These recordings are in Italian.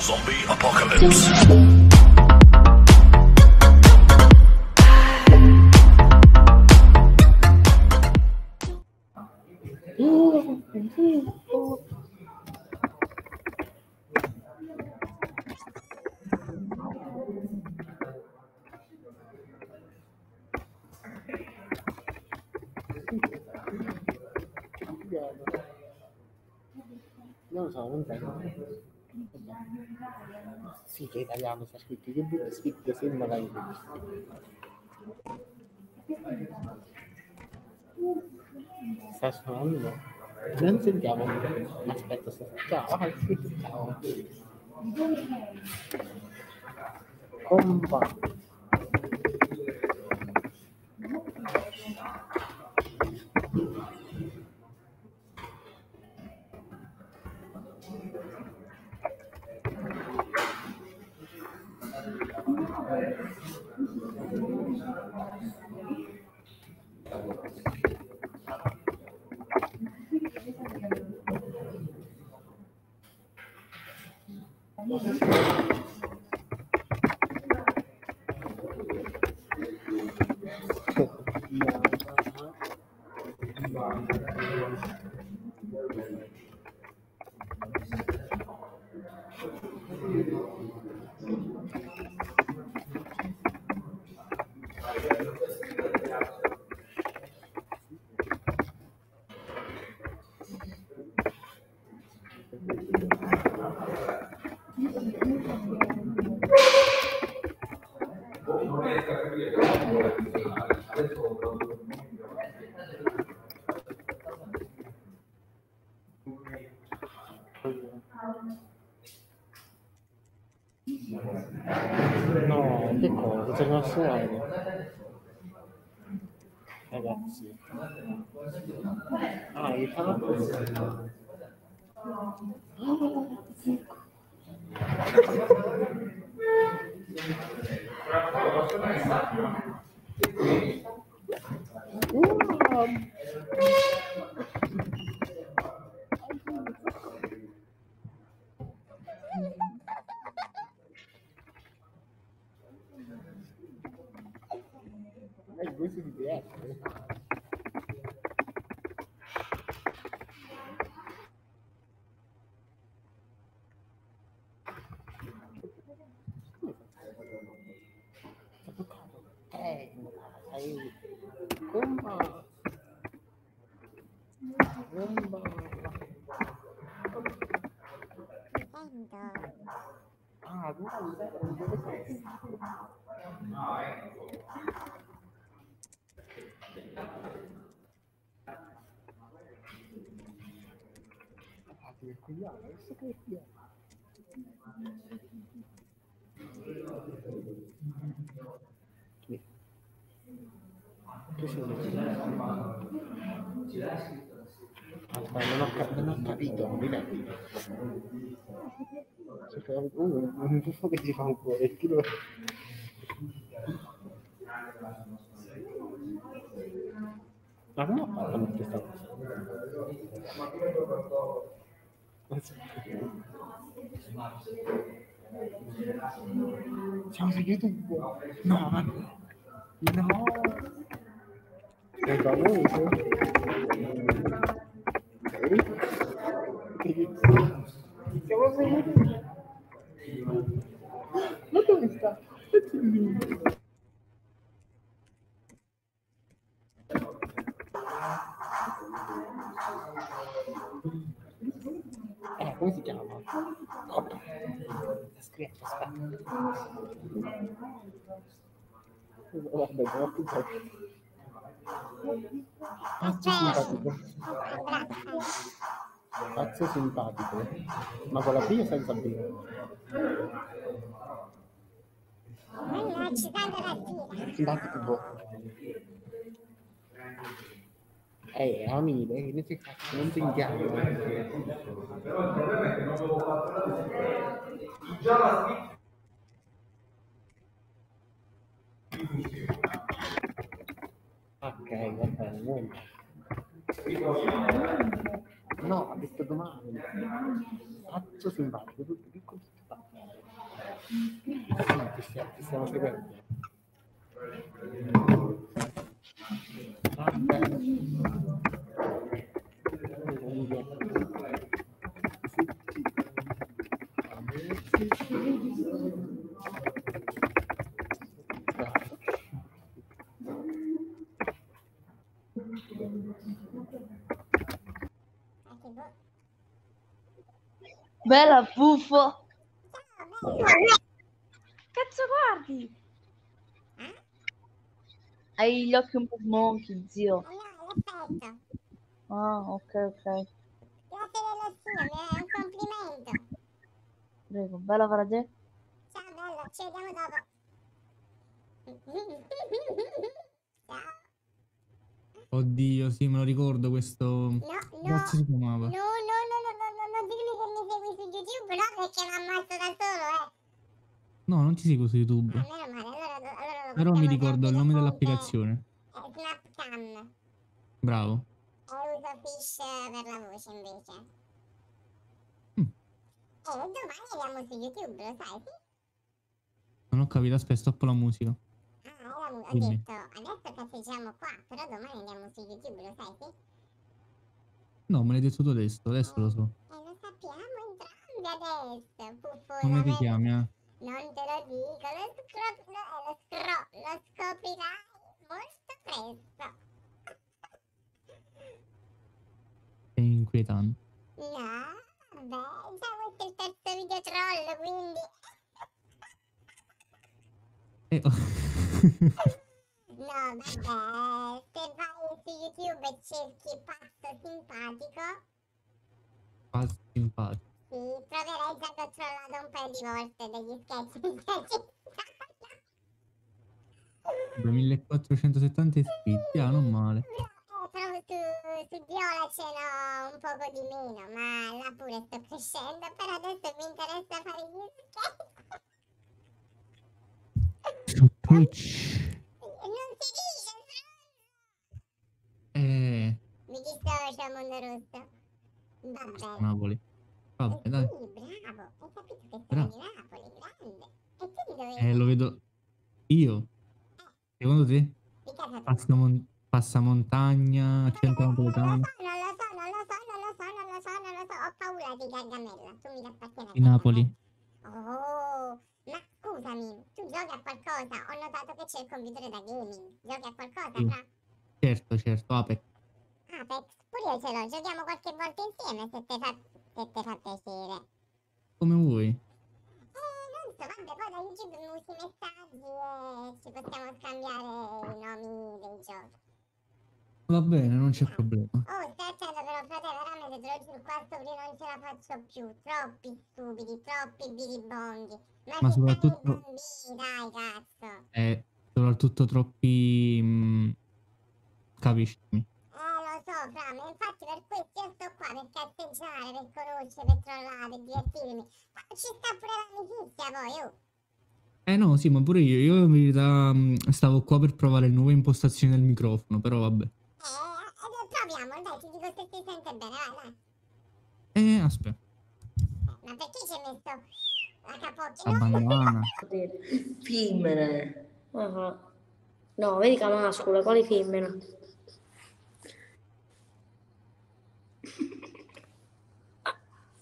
Zombie Apocalypse. Non lo so, non tengo. Sì, che è italiano sta scritto, che brutto scritto sembra inglese. Sta suonando? Non sentiamo. Aspetta, sta... ciao, ah, è scritto ciao. Compa. No, che cosa? C'è una suono. Ragazzi. Ah, hai fatto? È sai, come... Rumba. Ah, guarda, dove sei? Ah, ti coglione, adesso che è Chi? Che sei Aspetta, non ho, cap- non ho capito, ripeti. Cioè, uh, un buffo che si fa un cuore, chi lo... Ma come ho fatto a mettere questa cosa? Siamo su YouTube? No, ma... No! Sei famoso? Ok. Siamo su YouTube? Ma dove sta? Eh, come si chiama? Coppa. Scritto, aspetta. Guarda, guarda tutto. Pazzo simpatico. Pazzo simpatico. Ma con la B o senza B? Simpatico. Eh, amiche, che ne si cazzo, non sentiamo. Ok, va bene, niente. No, ha detto domani. Pazzo simpatico, tutto piccolo stiamo, ti stiamo seguendo. Anche boh. Bella buffo. Ciao, bello. Cazzo guardi? Hai gli occhi un po' smonchi, zio. Ah, ok, ok. Grazie dello stile, è un complimento. Prego, bella frase. Ciao bello, ci vediamo dopo. Oddio, sì, me lo ricordo questo. No, no, si chiamava? no, no, no, no, no, no, non dirmi che mi segui su YouTube, no, perché mi ammazzo da solo, eh. No, non ti seguo su YouTube. Ah, meno male, allora, allora lo Però mi ricordo il nome dell'applicazione. eh, Snapcam. Bravo. E uso Fish per la voce invece. Mm. E domani andiamo su YouTube, lo sai, sì? Non ho capito, aspetta, stoppo la musica. Ah, era mu- ho detto, cazzeggiamo qua, però domani andiamo su YouTube, lo sai, sì? No, me l'hai detto tu adesso, adesso lo so. E lo sappiamo entrambi adesso, puffona. Come ti chiami, eh? Non te lo dico, lo, scro- no, eh, lo, scro- lo scoprirai molto presto. Sei inquietante. No, vabbè, già questo è il terzo video troll, quindi... Eh, oh. No, vabbè, se vai su YouTube e cerchi pazzo simpatico, Quasi simpatico. sì, troverai già che ho trollato un paio di volte degli sketch di sketch. 2470 iscritti, ah, non male. Però su, su Viola ce n'ho un poco di meno, ma là pure sto crescendo, però adesso mi interessa fare gli sketch. Twitch. Non si dice, stronzo! Eh, Mi dissocio, mondo rosso. Vabbè. Napoli. Vabbè, dai. Sì, bravo, hai capito che Bravo. di Napoli, grande. E tu di dove Eh, lo vedo. Io? Secondo te? Passamon- Passamontagna, accento Non lo napoletano. so, non lo so, non lo so, non lo so, non lo so, non lo so. Ho paura di Gargamella. Tu mi appartieni a Di Napoli. Oh, ma scusami, tu giochi a qualcosa? Ho notato che c'è il computer da gaming. Giochi a qualcosa, Sì. fra? Certo, certo, Apex. Apex, pure io ce l'ho. Giochiamo qualche volta insieme se te fa, se te fa piacere. Come vuoi. Eh, non so, vabbè, poi da YouTube mi usi messaggi e ci possiamo scambiare i nomi dei giochi. Va bene, non c'è problema. Oh, stai attento però, frate, veramente te lo giuro, qua qui non ce la faccio più. Troppi stupidi, troppi biribonghi. Ma, Ma soprattutto- bambini, dai, cazzo. E soprattutto troppi... mm, capisci? Eh, lo so, fra, ma infatti per questo io sto qua, per cazzeggiare, per conoscere, per trollare, per divertirmi. Ma ci sta pure l'amicizia poi, oh. Eh no, sì, ma pure io. Io in verità mm, stavo qua per provare le nuove impostazioni del microfono, però vabbè. Eh, eh, proviamo, dai, ti dico se si sente bene, vai, dai. Eh, aspetta. Eh, ma perché ci hai messo la capocchia? La bandana. Femmine. Ah. No, vedi che mascolo,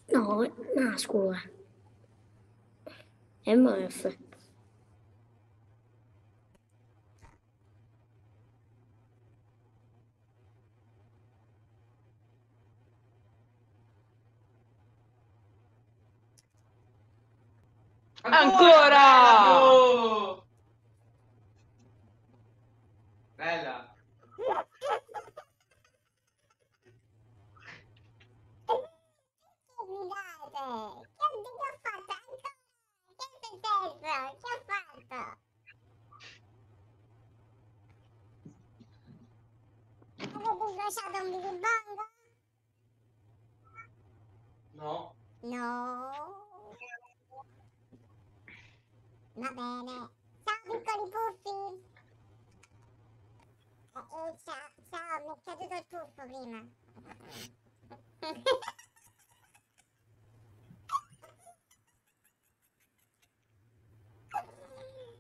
Não, na escola. É mansa. Ancora! Incrociato un biribongo? No. No. Va bene. Ciao piccoli puffi. Eh, eh, ciao, ciao, mi è caduto il puffo prima.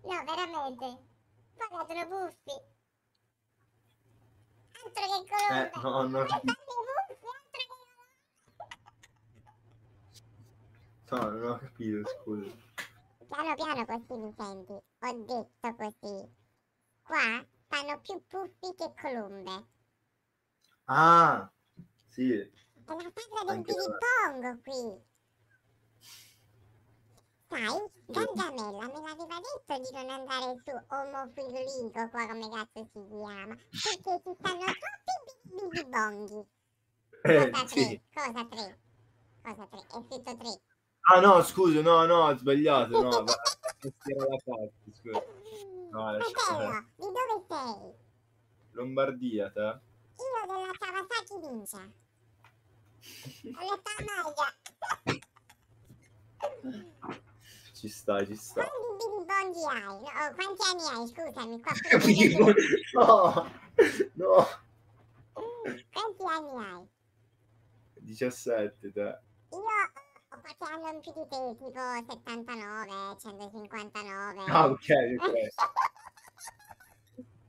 No, veramente. Sono buffi. Altro che colombe. Eh, no, no. No, non ho capito, scusa. Piano piano così mi senti. Ho detto così. Qua fanno più puffi che colombe. Ah, sì. È la casa del piripongo qui. Sai, Gargamella me l'aveva detto di non andare su omofilico qua come cazzo si chiama. Perché ci stanno troppi bibibonghi. Eh, Cosa sì. tre? Cosa tre? Cosa tre? È scritto tre. Ah no, scusa, no, no, ho sbagliato, no, va- era la parte, scusa. No, Fratello, di dove sei? Lombardia, te? Io della Kawasaki Ninja. Ho letto la maglia. Ci sta, ci sta. Quanti bibibonghi hai? No, oh, quanti anni hai? Scusami, qua Capito? No, no. Quanti anni hai? 17, te. Io ho qualche anno in più di te, tipo 79, 159. Ah, ok, ok.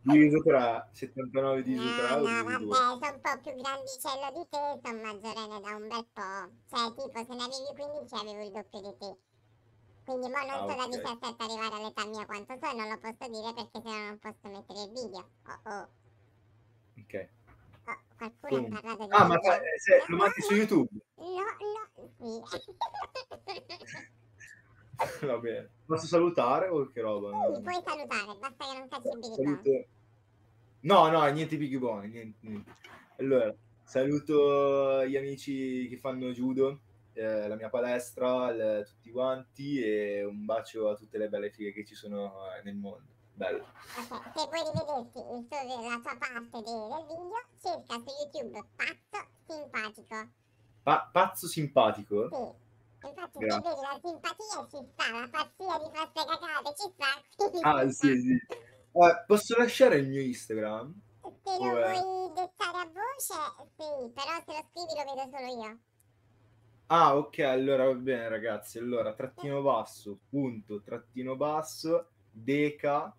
Diviso tra 79 diviso tra No, no, vabbè, sono un po' più grandicello di te, sono maggiorenne da un bel po'. Cioè, tipo, se ne avevi 15 avevo il doppio di te. Quindi mo non Ah, so da ok. 17 arrivare all'età mia quanto so e non lo posso dire perché sennò non posso mettere il video. Oh oh, Ok. oh qualcuno Quindi- ha parlato di Ah, ma eh, se lo mandi su YouTube? No, no, sì. Va bene. Posso salutare o che roba? No. puoi salutare, basta che non cacci il. Saluto. No, no, niente piggy buoni, niente, niente. Allora, saluto gli amici che fanno judo, eh, la mia palestra, il- tutti quanti e un bacio a tutte le belle fighe che ci sono eh, nel mondo. Bello. Ok, se vuoi rivederti il tuo- la tua parte de- del video, cerca su YouTube pazzo simpatico. Pa- pazzo simpatico? Sì. Infatti, Grazie. se vedi la simpatia ci sta, la pazzia di farsi cagate ci sta. Ah, sì, sì. Eh, posso lasciare il mio Instagram? sta. Se lo Dov'è? vuoi dettare a voce, sì, però se lo scrivi lo vedo solo io. Ah, ok, allora va bene, ragazzi. Allora, trattino basso, punto, trattino basso, deca,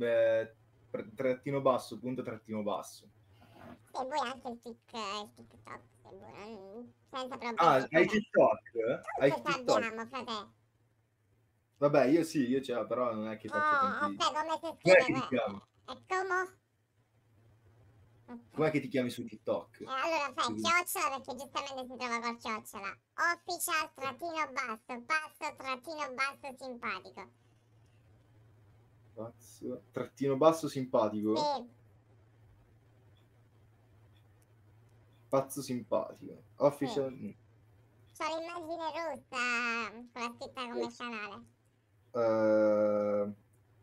eh, tra- trattino basso, punto, trattino basso. Se vuoi anche il, tic, il TikTok, se vuoi, senza problemi. Ah, hai. TikTok? Hai TikTok? l'abbiamo, frate. Vabbè, io sì, io ce l'ho, però non è che faccio Oh, tanti... aspetta, come si scrive? chiami? È come? Com'è che ti chiami su TikTok? E allora fai Sì. chiocciola perché giustamente si trova col chiocciola. Official trattino basso, basso trattino basso simpatico. Pazzo. Trattino basso simpatico? Sì, Pazzo simpatico. Official... mm. c'ho l'immagine rossa con la scritta come canale. Eh,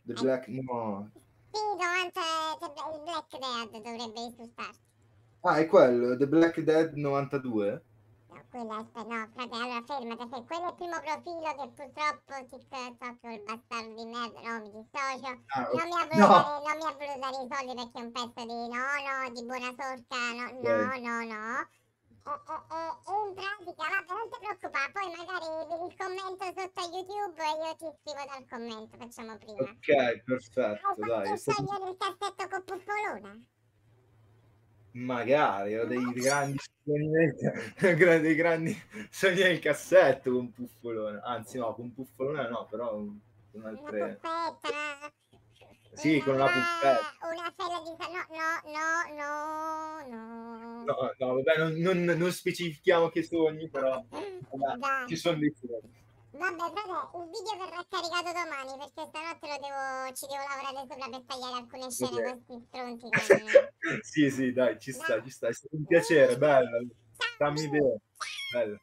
the Black... No. Sì, davanti c'è il Black Dead dovrebbe risultarti. Ah, è quello, The Black Dead 92? No, quello aspetta, no, frate, allora fermati, fermati. Quello è il primo profilo che purtroppo TikTok col bastardo di merda, no, mi dissocio. Ah, Non mi ha voluto No. non mi ha voluto dare i soldi perché è un pezzo di no, no, di buona sorca, no, no, no, no. E, e, e, e in pratica, vabbè, non ti preoccupare, poi magari il commento sotto a YouTube e io ti scrivo dal commento, facciamo prima. Ok, Hai perfetto, dai. fatto è stato- sciogliere il cassetto con Puppolona? Magari, ho dei grandi sogni dei grandi sogni nel cassetto con Puffolone. Anzi, no, con Puffolone no, però con altre... una... Sì, con una puppetta. Una fella di... No, no, no, no, no. No, vabbè, non, non- non specifichiamo che sogni, però vabbè, Dai. ci sono dei sogni. Vabbè, frate, il video verrà caricato domani perché stanotte lo devo, ci devo lavorare sopra per tagliare alcune scene stronzi. Con... sì, sì, dai, ci sta, ci sta. È stato un piacere, bello. Stammi bene. Bello.